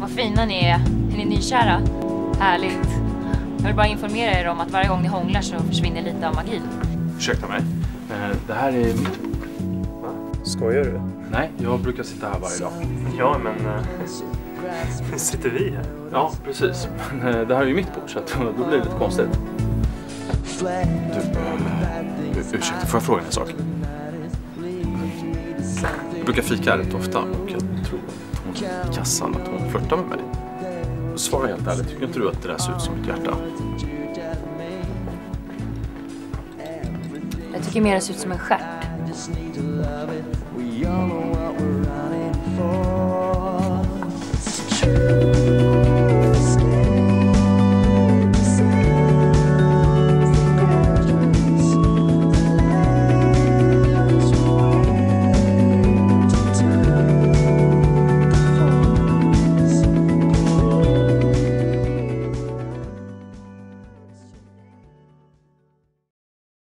Vad fina ni är. Är ni nykära? Härligt. Jag vill bara informera er om att varje gång ni hånglar så försvinner lite av magin. Ursäkta mig. Eh, Det här är mitt bord. Skojar du? Nej, jag brukar sitta här varje dag. Ja, men... Nu sitter vi här. Ja, precis. Men eh, det här är ju mitt bord så då blir det lite konstigt. Du, ursäkta, får jag fråga en sak? Jag brukar fika här rätt ofta och jag tror hon i kassan att hon flörtar med mig. Svara helt ärligt, tycker inte du att det där ser ut som ett hjärta? Jag tycker mer det ser ut som en stjärt. Mm.